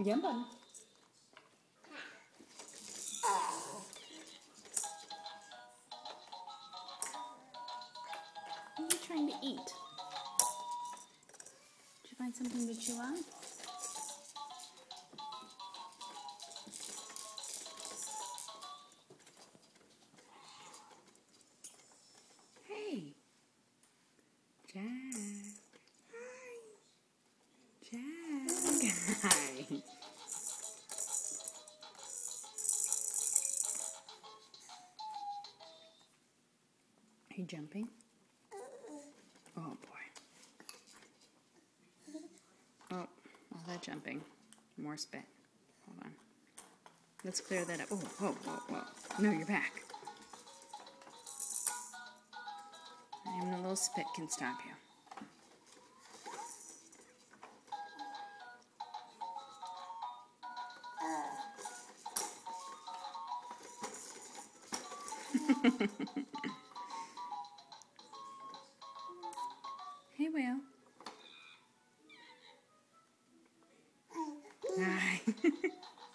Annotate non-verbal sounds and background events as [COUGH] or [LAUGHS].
Yeah, bud. What are you trying to eat? Did you find something to chew on? Hey. Jack. Hi. Jack. [LAUGHS] [LAUGHS] Are you jumping? Oh boy. Oh, all that jumping. More spit. Hold on. Let's clear that up. Oh, whoa, whoa, whoa. No, you're back. Even a little spit can stop you. [LAUGHS] hey, whale. Hi. [LAUGHS] [LAUGHS]